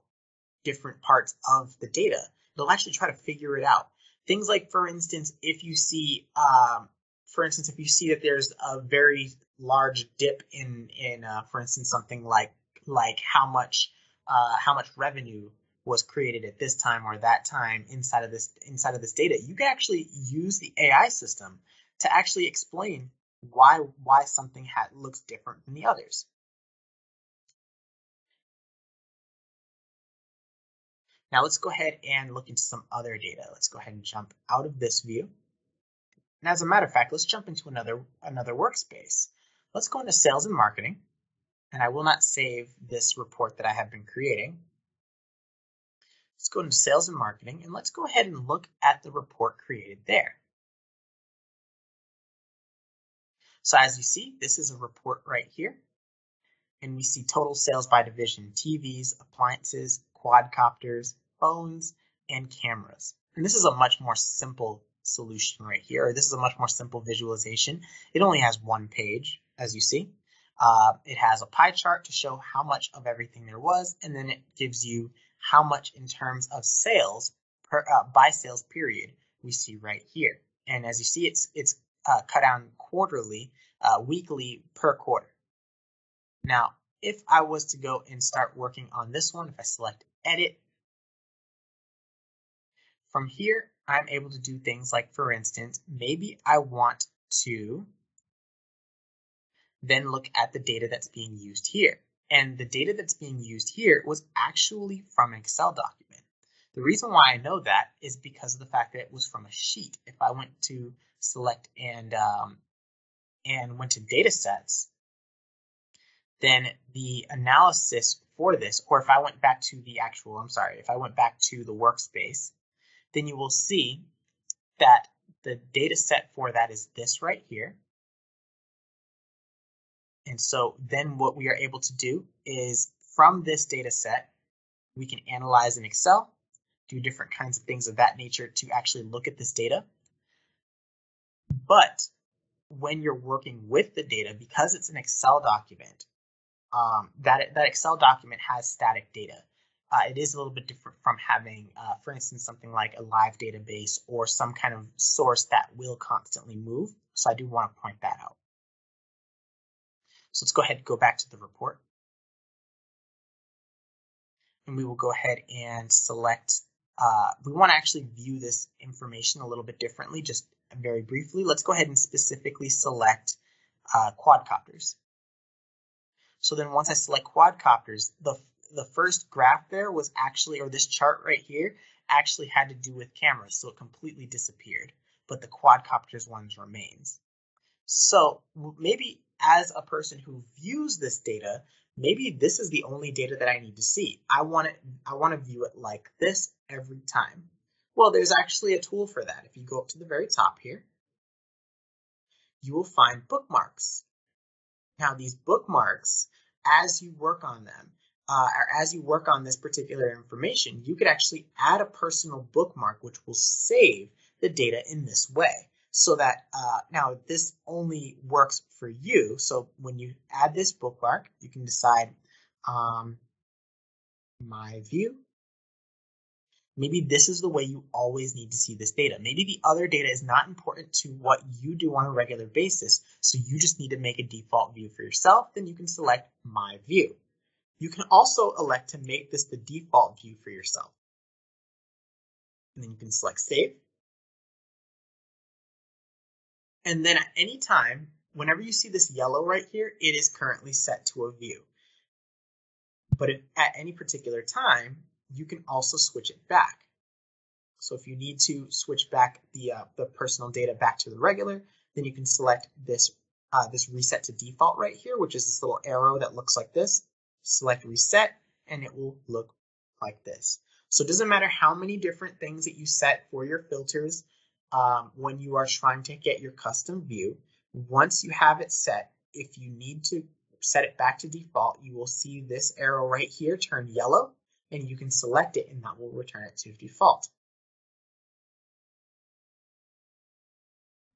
different parts of the data. It'll actually try to figure it out. Things like, for instance, if you see, um, for instance, if you see that there's a very large dip in, in, uh, for instance, something like like how much uh, how much revenue was created at this time or that time inside of this inside of this data, you can actually use the AI system to actually explain why why something ha- looks different than the others. Now let's go ahead and look into some other data. Let's go ahead and jump out of this view. And as a matter of fact, let's jump into another another workspace. Let's go into sales and marketing. And I will not save this report that I have been creating. Let's go into sales and marketing and let's go ahead and look at the report created there. So as you see, this is a report right here. And we see total sales by division, TVs, appliances, quadcopters, phones, and cameras. And this is a much more simple solution right here, this is a much more simple visualization. It only has one page, as you see. Uh, it has a pie chart to show how much of everything there was, and then it gives you how much in terms of sales per, uh, by sales period we see right here. And as you see, it's it's uh, cut down quarterly, uh, weekly per quarter. Now, if I was to go and start working on this one, if I select edit, from here, I'm able to do things like, for instance, maybe I want to then look at the data that's being used here. And the data that's being used here was actually from an Excel document. The reason why I know that is because of the fact that it was from a sheet. If I went to select and um, and went to data sets, then the analysis for this, or if I went back to the actual, I'm sorry, if I went back to the workspace, then you will see that the data set for that is this right here. And so then what we are able to do is from this data set, we can analyze in Excel, do different kinds of things of that nature to actually look at this data. But when you're working with the data, because it's an Excel document, um, that, that Excel document has static data. Uh, it is a little bit different from having, uh, for instance, something like a live database or some kind of source that will constantly move. So I do want to point that out. So let's go ahead and go back to the report. And we will go ahead and select, uh, we want to actually view this information a little bit differently, just very briefly. Let's go ahead and specifically select uh, quadcopters. So then once I select quadcopters, the, the first graph there was actually, or this chart right here, actually had to do with cameras, so it completely disappeared, but the quadcopters ones remains. So maybe as a person who views this data, maybe this is the only data that I need to see. I want it, I want to view it like this every time. Well, there's actually a tool for that. If you go up to the very top here, you will find bookmarks. Now, these bookmarks, as you work on them, uh, or as you work on this particular information, you could actually add a personal bookmark which will save the data in this way so that uh, now this only works for you. So when you add this bookmark, you can decide um, my view. Maybe this is the way you always need to see this data. Maybe the other data is not important to what you do on a regular basis, so you just need to make a default view for yourself. Then you can select My View. You can also elect to make this the default view for yourself. And then you can select Save. And then at any time, whenever you see this yellow right here, it is currently set to a view. But if, at any particular time, you can also switch it back. So if you need to switch back the, uh, the personal data back to the regular, then you can select this, uh, this reset to default right here, which is this little arrow that looks like this. Select reset and it will look like this. So it doesn't matter how many different things that you set for your filters um, when you are trying to get your custom view, Once you have it set, if you need to set it back to default, you will see this arrow right here turn yellow and you can select it and that will return it to default.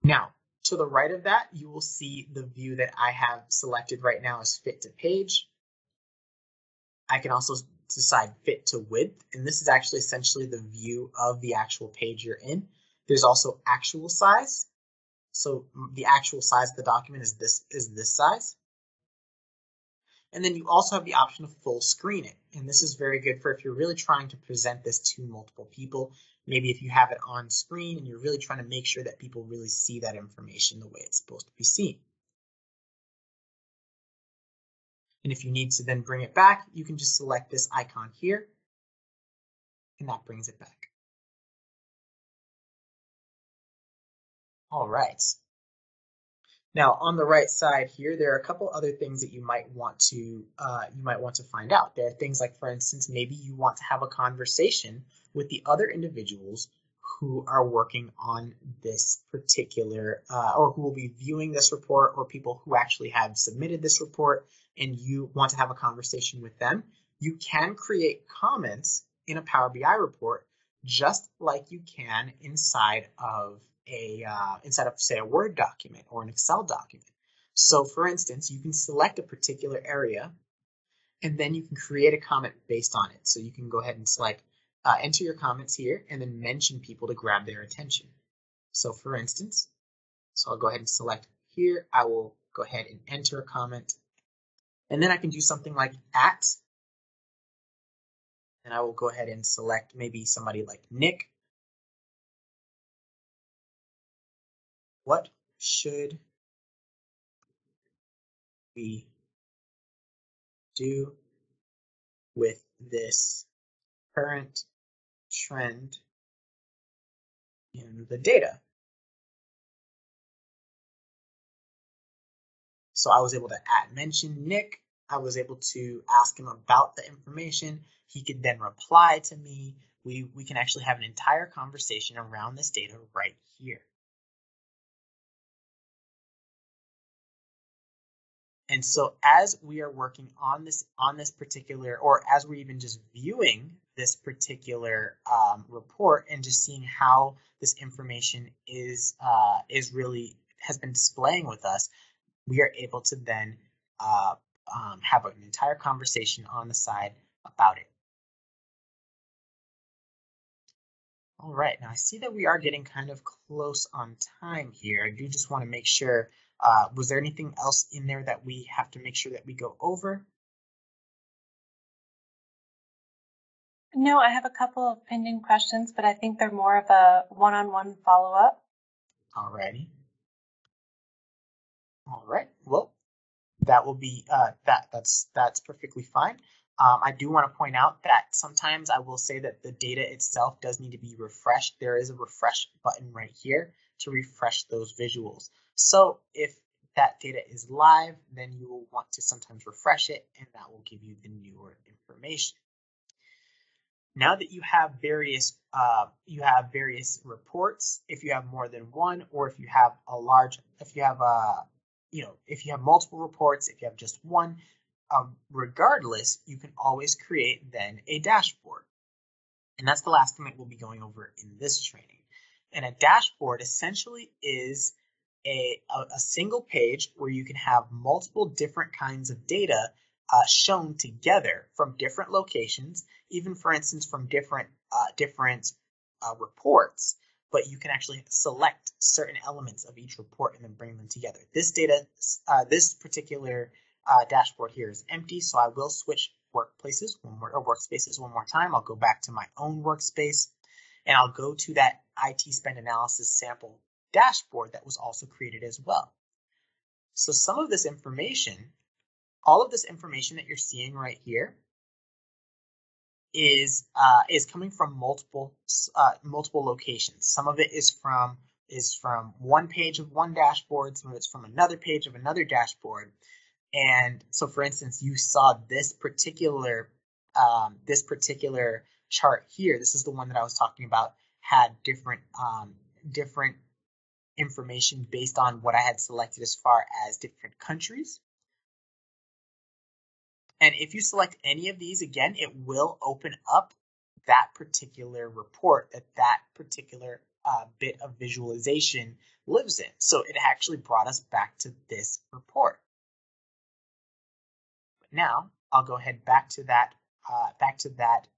Now, to the right of that, you will see the view that I have selected right now is fit to page. I can also decide fit to width, and this is actually essentially the view of the actual page you're in. There's also actual size. So the actual size of the document is this is this size. And then you also have the option of full screen it. And this is very good for if you're really trying to present this to multiple people. Maybe if you have it on screen and you're really trying to make sure that people really see that information the way it's supposed to be seen. And if you need to then bring it back, you can just select this icon here and that brings it back. All right. Now on the right side here, there are a couple other things that you might want to uh, you might want to find out. There are things like, for instance, maybe you want to have a conversation with the other individuals who are working on this particular uh, or who will be viewing this report or people who actually have submitted this report and you want to have a conversation with them. You can create comments in a Power BI report just like you can inside of a uh, inside of say a Word document or an Excel document. So for instance, you can select a particular area and then you can create a comment based on it. So you can go ahead and select uh, enter your comments here and then mention people to grab their attention. So for instance, so I'll go ahead and select here. I will go ahead and enter a comment and then I can do something like at and I will go ahead and select maybe somebody like Nick What should we do with this current trend in the data? So I was able to add mention Nick. I was able to ask him about the information. He could then reply to me. We, we can actually have an entire conversation around this data right here. And so as we are working on this on this particular, or as we're even just viewing this particular um, report and just seeing how this information is uh, is really has been displaying with us, we are able to then uh, um, have an entire conversation on the side about it. All right, now I see that we are getting kind of close on time here. I do just want to make sure uh, was there anything else in there that we have to make sure that we go over? No, I have a couple of pending questions, but I think they're more of a one-on-one follow-up. Alrighty. All right. That will be uh, that. That's that's perfectly fine. Um, I do want to point out that sometimes I will say that the data itself does need to be refreshed. There is a refresh button right here to refresh those visuals. So if that data is live, then you will want to sometimes refresh it and that will give you the newer information. Now that you have various uh, you have various reports, if you have more than one, or if you have a large, if you have a, you know, if you have multiple reports, if you have just one, um, regardless, you can always create then a dashboard. And that's the last thing that we'll be going over in this training. And a dashboard essentially is a, a, single page where you can have multiple different kinds of data uh, shown together from different locations, even for instance from different uh, different uh, reports. But you can actually select certain elements of each report and then bring them together. This data, uh, this particular uh, dashboard here is empty, so I will switch workplaces one more or workspaces one more time. I'll go back to my own workspace and I'll go to that IT spend analysis sample dashboard that was also created as well. So some of this information, all of this information that you're seeing right here is uh, is coming from multiple uh, multiple locations. Some of it is from is from one page of one dashboard, some of it's from another page of another dashboard. And so, for instance, you saw this particular um, this particular chart here. This is the one that I was talking about. Had different um, different information based on what I had selected as far as different countries. And if you select any of these, again, it will open up that particular report that that particular uh, bit of visualization lives in. So it actually brought us back to this report. But now I'll go ahead back to that uh, back to that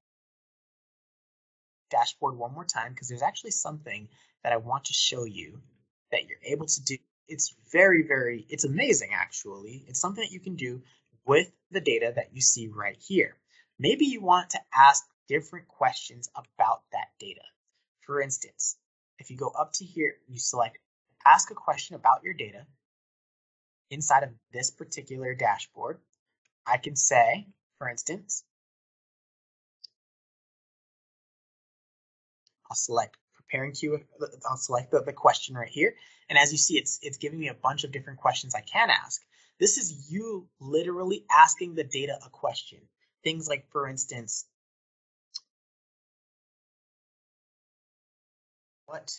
dashboard one more time because there's actually something that I want to show you that you're able to do. It's very, very, it's amazing actually. It's something that you can do with the data that you see right here. Maybe you want to ask different questions about that data. For instance, if you go up to here, you select ask a question about your data inside of this particular dashboard. I can say, for instance, I'll select preparing queue. I'll select the, the question right here. And as you see, it's, it's giving me a bunch of different questions I can ask. This is you literally asking the data a question. Things like, for instance, what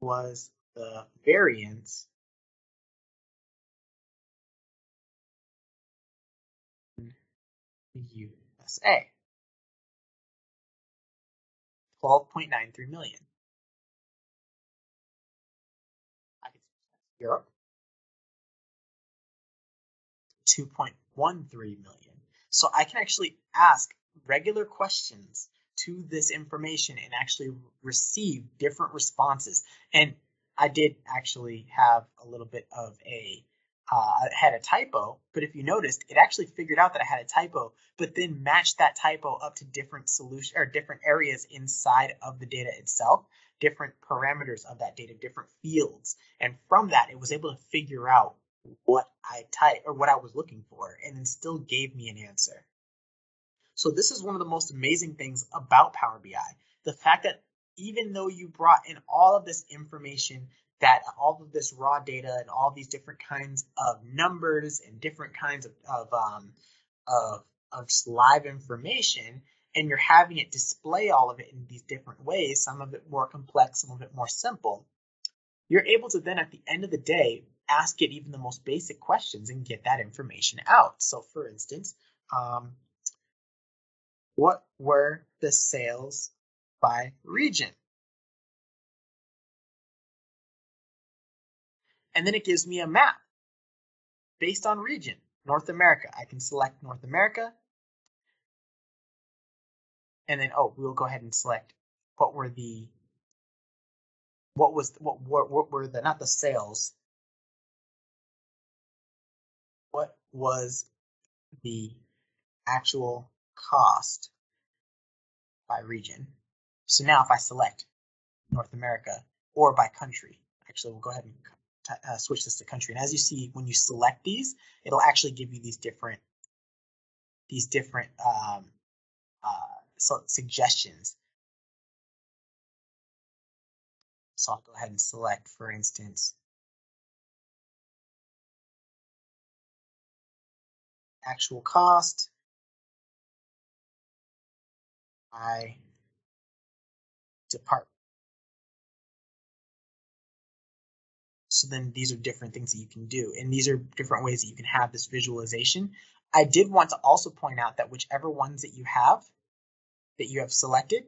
was the variance in the USA? 12.93 million. Europe, 2.13 million. So I can actually ask regular questions to this information and actually receive different responses. And I did actually have a little bit of a uh, had a typo, but if you noticed, it actually figured out that I had a typo, but then matched that typo up to different solution or different areas inside of the data itself, different parameters of that data, different fields, and from that, it was able to figure out what I type or what I was looking for, and then still gave me an answer. So this is one of the most amazing things about Power BI. The fact that even though you brought in all of this information, that all of this raw data and all these different kinds of numbers and different kinds of of, um, of, of just live information, and you're having it display all of it in these different ways, some of it more complex, some of it more simple, you're able to then at the end of the day ask it even the most basic questions and get that information out. So for instance, um, what were the sales by region? And then it gives me a map based on region. North America. I can select North America. And then, oh, we'll go ahead and select what were the, what was, what, what, what were the, not the sales, was the actual cost by region. So now if I select North America or by country, actually we'll go ahead and uh, switch this to country. And as you see, when you select these, it'll actually give you these different these different um, uh, so suggestions. So I'll go ahead and select, for instance, actual cost by department. So then these are different things that you can do. And these are different ways that you can have this visualization. I did want to also point out that whichever ones that you have, that you have selected,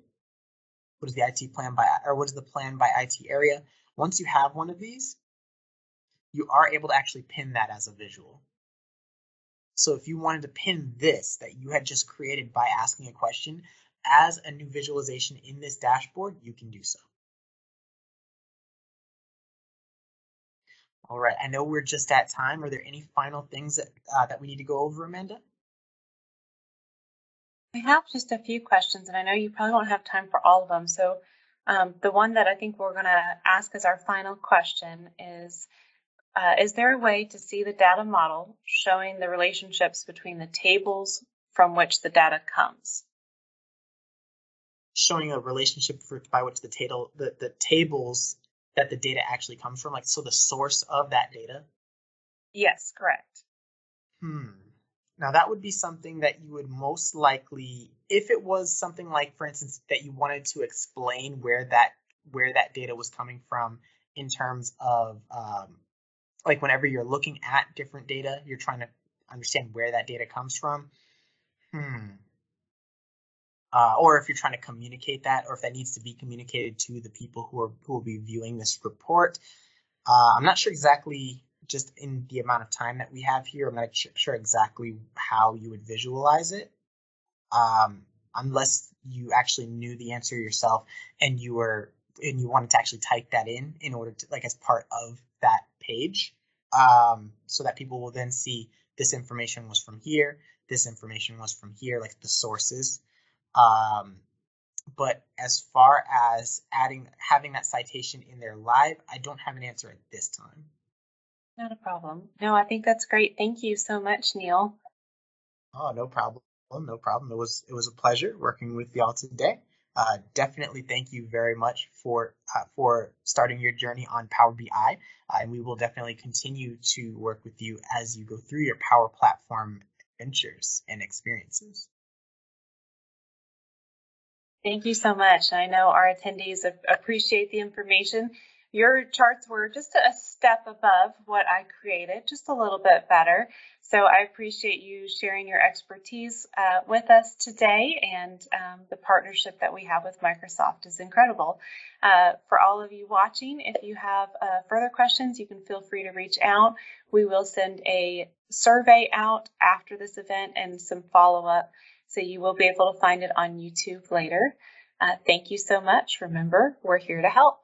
what is the IT plan by, or what is the plan by IT area? Once you have one of these, you are able to actually pin that as a visual. So if you wanted to pin this that you had just created by asking a question as a new visualization in this dashboard, you can do so. All right, I know we're just at time. Are there any final things that, uh, that we need to go over, Amanda? I have just a few questions, and I know you probably won't have time for all of them. So um, the one that I think we're going to ask as our final question is, uh, is there a way to see the data model showing the relationships between the tables from which the data comes? Showing a relationship for, by which the, table, the, the tables that the data actually comes from? Like, so the source of that data? Yes, correct. Hmm. Now, that would be something that you would most likely, if it was something like, for instance, that you wanted to explain where that where that data was coming from in terms of um, like whenever you're looking at different data, you're trying to understand where that data comes from. Hmm. Uh, or if you're trying to communicate that, or if that needs to be communicated to the people who are who will be viewing this report. Uh, I'm not sure exactly, just in the amount of time that we have here, I'm not sure exactly how you would visualize it, um, unless you actually knew the answer yourself and you were and you wanted to actually type that in in order to like as part of page um, so that people will then see this information was from here this information was from here like the sources. Um, but as far as adding having that citation in there live i don't have an answer at this time. Not a problem. No i think that's great. Thank you so much neil. Oh no problem. No problem. It was it was a pleasure working with y'all today uh, definitely thank you very much for uh, for starting your journey on Power BI, uh, and we will definitely continue to work with you as you go through your Power Platform adventures and experiences. Thank you so much. I know our attendees appreciate the information your charts were just a step above what I created, just a little bit better. So I appreciate you sharing your expertise uh, with us today, and um, the partnership that we have with Microsoft is incredible. Uh, for all of you watching, if you have uh, further questions, you can feel free to reach out. We will send a survey out after this event and some follow up, so you will be able to find it on YouTube later. Uh, thank you so much. Remember, we're here to help.